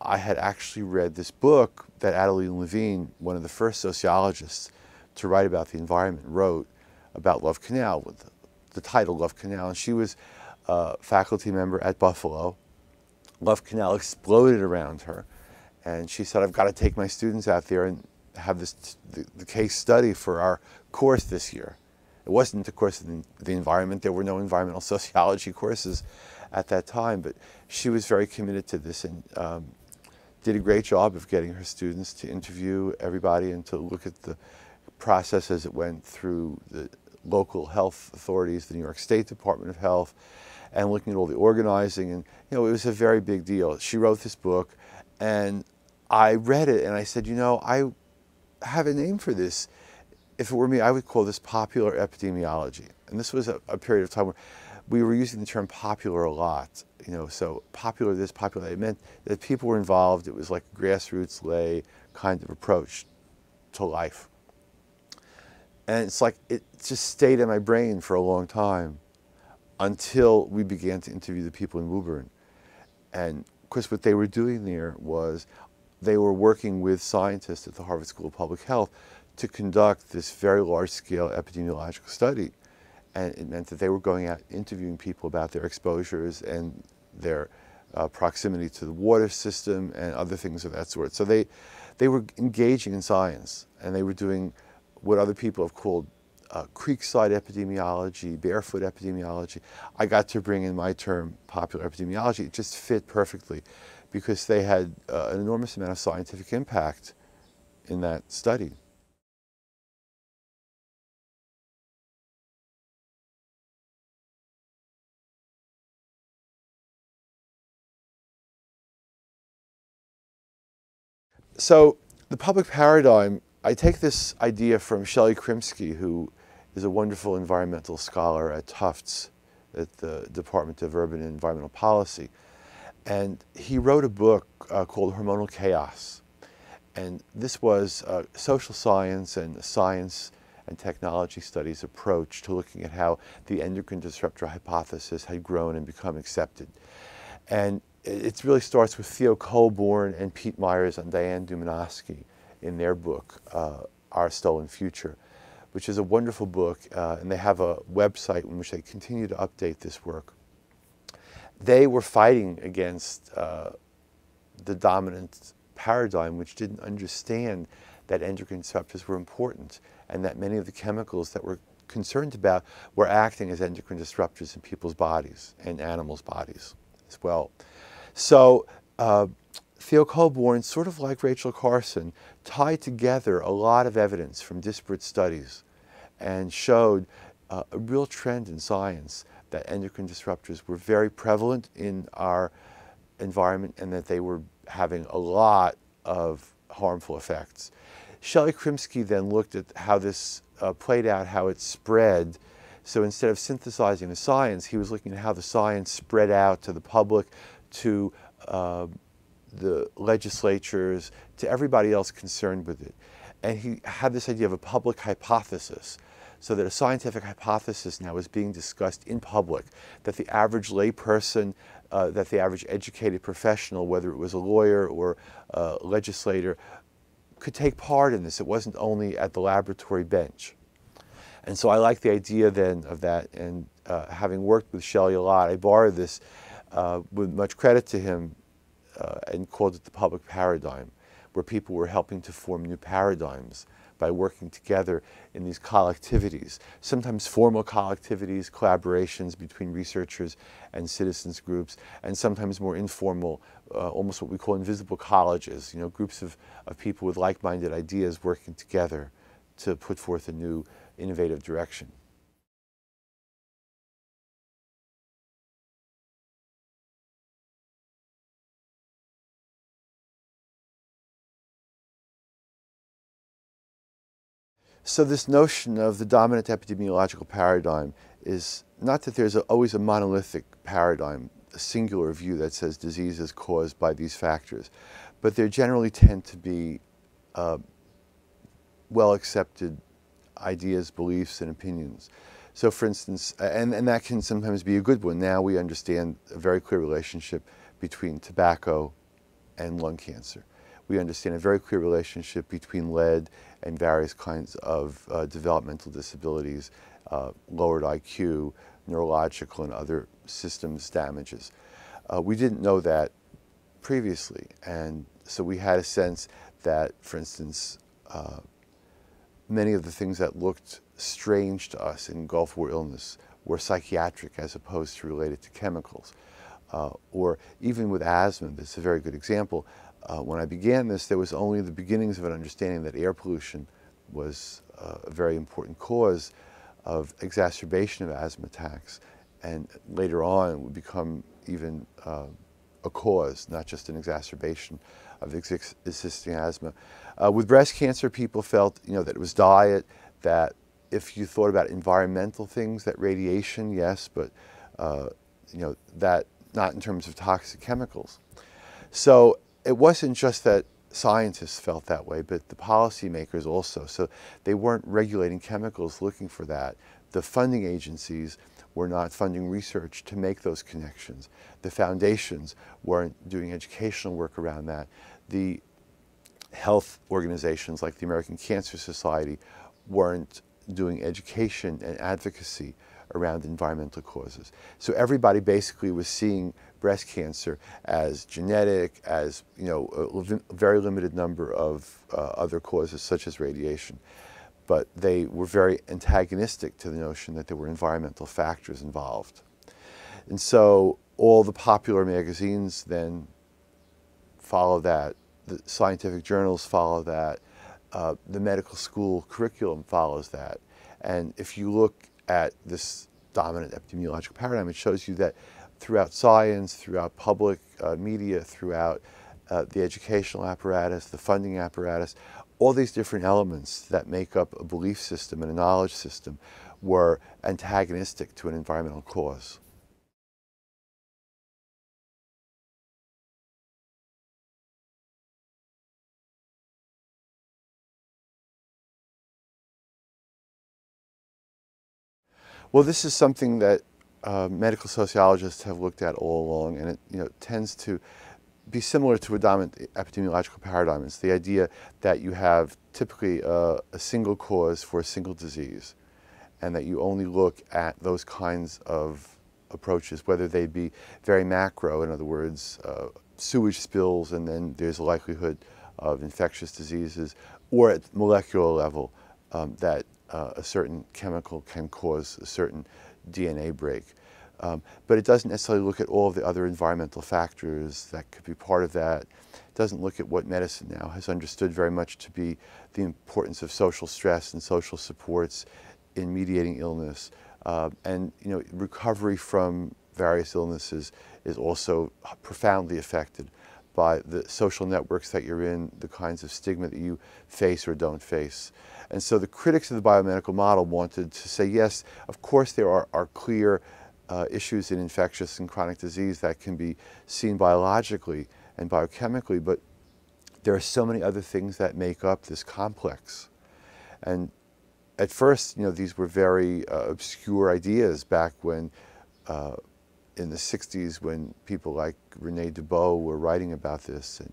I had actually read this book that Adeline Levine, one of the first sociologists to write about the environment, wrote about Love Canal with the title Love Canal. And she was a faculty member at Buffalo. Love Canal exploded around her. And she said, I've got to take my students out there and have this the, the case study for our course this year. It wasn't, of course, the, the environment. There were no environmental sociology courses at that time, but she was very committed to this and um, did a great job of getting her students to interview everybody and to look at the process as it went through the local health authorities, the New York State Department of Health, and looking at all the organizing. And, you know, it was a very big deal. She wrote this book, and I read it, and I said, you know, I have a name for this. If it were me, I would call this popular epidemiology. And this was a, a period of time where we were using the term popular a lot. You know, so popular this, popular that. It meant that people were involved. It was like a grassroots lay kind of approach to life. And it's like it just stayed in my brain for a long time until we began to interview the people in Woburn. And of course, what they were doing there was they were working with scientists at the Harvard School of Public Health to conduct this very large scale epidemiological study. And it meant that they were going out interviewing people about their exposures and their uh, proximity to the water system and other things of that sort. So they, they were engaging in science and they were doing what other people have called uh, creekside epidemiology, barefoot epidemiology. I got to bring in my term popular epidemiology. It just fit perfectly because they had uh, an enormous amount of scientific impact in that study. So the public paradigm, I take this idea from Shelley Krimsky, who is a wonderful environmental scholar at Tufts at the Department of Urban and Environmental Policy. And he wrote a book uh, called Hormonal Chaos. And this was a social science and science and technology studies approach to looking at how the endocrine disruptor hypothesis had grown and become accepted. And it really starts with Theo Colborn and Pete Myers and Diane Dumanoski in their book, uh, Our Stolen Future, which is a wonderful book, uh, and they have a website in which they continue to update this work. They were fighting against uh, the dominant paradigm, which didn't understand that endocrine disruptors were important and that many of the chemicals that we're concerned about were acting as endocrine disruptors in people's bodies and animals' bodies as well. So uh, Theo Colborn, sort of like Rachel Carson, tied together a lot of evidence from disparate studies and showed uh, a real trend in science that endocrine disruptors were very prevalent in our environment and that they were having a lot of harmful effects. Shelley Krimsky then looked at how this uh, played out, how it spread. So instead of synthesizing the science, he was looking at how the science spread out to the public, to uh, the legislatures, to everybody else concerned with it. And he had this idea of a public hypothesis so that a scientific hypothesis now is being discussed in public, that the average layperson, uh, that the average educated professional, whether it was a lawyer or a legislator, could take part in this. It wasn't only at the laboratory bench. And so I like the idea then of that. And uh, having worked with Shelley a lot, I borrowed this uh, with much credit to him uh, and called it the public paradigm, where people were helping to form new paradigms by working together in these collectivities, sometimes formal collectivities, collaborations between researchers and citizens groups, and sometimes more informal, uh, almost what we call invisible colleges, you know, groups of, of people with like-minded ideas working together to put forth a new innovative direction. So this notion of the dominant epidemiological paradigm is not that there's a, always a monolithic paradigm, a singular view that says disease is caused by these factors, but there generally tend to be uh, well accepted ideas, beliefs, and opinions. So for instance, and, and that can sometimes be a good one. Now we understand a very clear relationship between tobacco and lung cancer. We understand a very clear relationship between lead and various kinds of uh, developmental disabilities, uh, lowered IQ, neurological and other systems damages. Uh, we didn't know that previously, and so we had a sense that, for instance, uh, many of the things that looked strange to us in Gulf War illness were psychiatric as opposed to related to chemicals. Uh, or even with asthma, this is a very good example. Uh, when I began this, there was only the beginnings of an understanding that air pollution was uh, a very important cause of exacerbation of asthma attacks. And later on, it would become even uh, a cause, not just an exacerbation of existing asthma. Uh, with breast cancer, people felt you know, that it was diet, that if you thought about environmental things, that radiation, yes, but uh, you know, that not in terms of toxic chemicals. So it wasn't just that scientists felt that way, but the policymakers also. So they weren't regulating chemicals looking for that. The funding agencies were not funding research to make those connections. The foundations weren't doing educational work around that. The health organizations like the American Cancer Society weren't doing education and advocacy around environmental causes. So everybody basically was seeing breast cancer as genetic, as you know, a very limited number of uh, other causes such as radiation. But they were very antagonistic to the notion that there were environmental factors involved. And so all the popular magazines then follow that, the scientific journals follow that, uh, the medical school curriculum follows that. And if you look at this dominant epidemiological paradigm, it shows you that throughout science, throughout public uh, media, throughout uh, the educational apparatus, the funding apparatus, all these different elements that make up a belief system and a knowledge system were antagonistic to an environmental cause. Well, this is something that uh, medical sociologists have looked at all along, and it you know, tends to be similar to a dominant epidemiological paradigm. It's the idea that you have typically a, a single cause for a single disease, and that you only look at those kinds of approaches, whether they be very macro, in other words, uh, sewage spills, and then there's a likelihood of infectious diseases, or at molecular level, um, that uh, a certain chemical can cause a certain DNA break. Um, but it doesn't necessarily look at all of the other environmental factors that could be part of that. It doesn't look at what medicine now has understood very much to be the importance of social stress and social supports in mediating illness. Uh, and you know, recovery from various illnesses is also profoundly affected by the social networks that you're in, the kinds of stigma that you face or don't face. And so the critics of the biomedical model wanted to say, yes, of course there are, are clear uh, issues in infectious and chronic disease that can be seen biologically and biochemically, but there are so many other things that make up this complex. And at first, you know, these were very uh, obscure ideas back when, uh, in the 60s, when people like Rene Dubos were writing about this. And,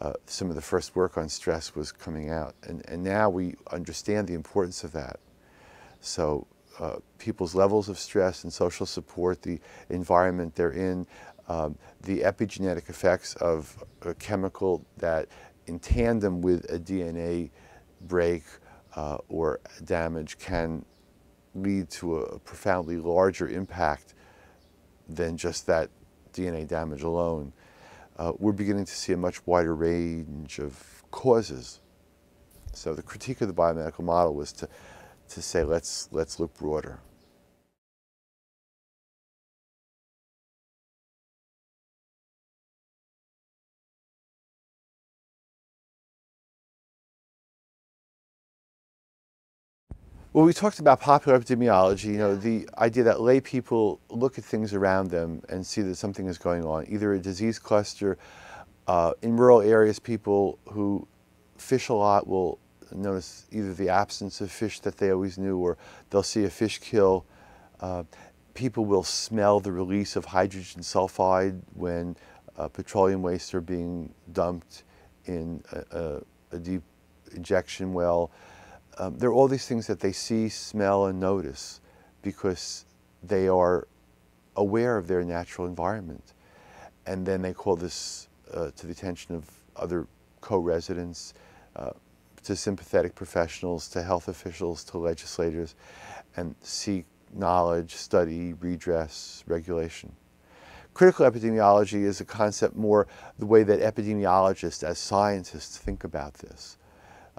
uh, some of the first work on stress was coming out. And, and now we understand the importance of that. So uh, people's levels of stress and social support, the environment they're in, um, the epigenetic effects of a chemical that in tandem with a DNA break uh, or damage can lead to a profoundly larger impact than just that DNA damage alone uh, we're beginning to see a much wider range of causes. So the critique of the biomedical model was to, to say, let's, let's look broader. Well, we talked about popular epidemiology, you know, the idea that lay people look at things around them and see that something is going on, either a disease cluster. Uh, in rural areas, people who fish a lot will notice either the absence of fish that they always knew or they'll see a fish kill. Uh, people will smell the release of hydrogen sulfide when uh, petroleum wastes are being dumped in a, a, a deep injection well. Um, there are all these things that they see, smell, and notice because they are aware of their natural environment. And then they call this uh, to the attention of other co-residents, uh, to sympathetic professionals, to health officials, to legislators, and seek knowledge, study, redress, regulation. Critical epidemiology is a concept more the way that epidemiologists as scientists think about this.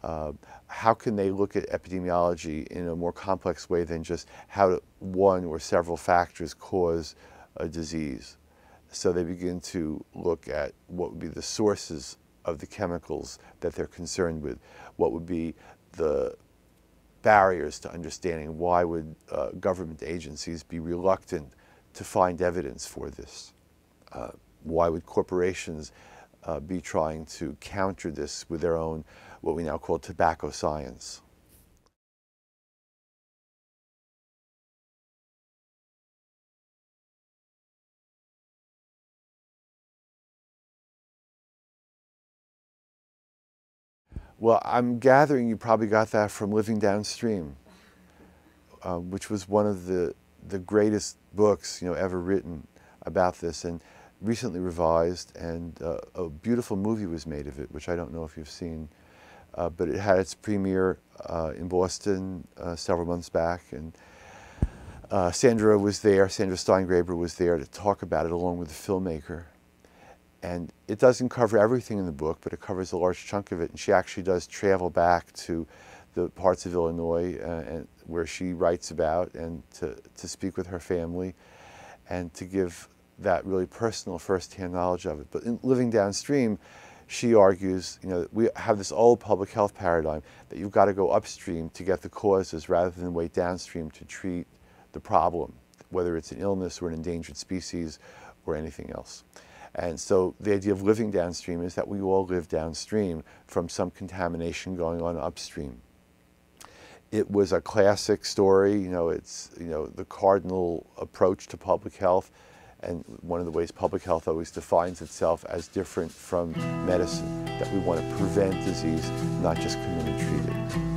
Uh, how can they look at epidemiology in a more complex way than just how one or several factors cause a disease? So they begin to look at what would be the sources of the chemicals that they're concerned with, what would be the barriers to understanding why would uh, government agencies be reluctant to find evidence for this? Uh, why would corporations uh, be trying to counter this with their own, what we now call tobacco science? Well, I'm gathering you probably got that from Living Downstream, uh, which was one of the, the greatest books you know ever written about this and recently revised and uh, a beautiful movie was made of it, which I don't know if you've seen, uh, but it had its premiere uh, in Boston uh, several months back and uh, Sandra was there, Sandra Steingraber was there to talk about it along with the filmmaker. And it doesn't cover everything in the book, but it covers a large chunk of it. And she actually does travel back to the parts of Illinois uh, and where she writes about and to, to speak with her family and to give that really personal first-hand knowledge of it. But in living downstream, she argues, you know, we have this old public health paradigm that you've got to go upstream to get the causes rather than wait downstream to treat the problem, whether it's an illness or an endangered species or anything else. And so the idea of living downstream is that we all live downstream from some contamination going on upstream. It was a classic story, you know, it's, you know, the cardinal approach to public health and one of the ways public health always defines itself as different from medicine, that we want to prevent disease, not just come in and treat it.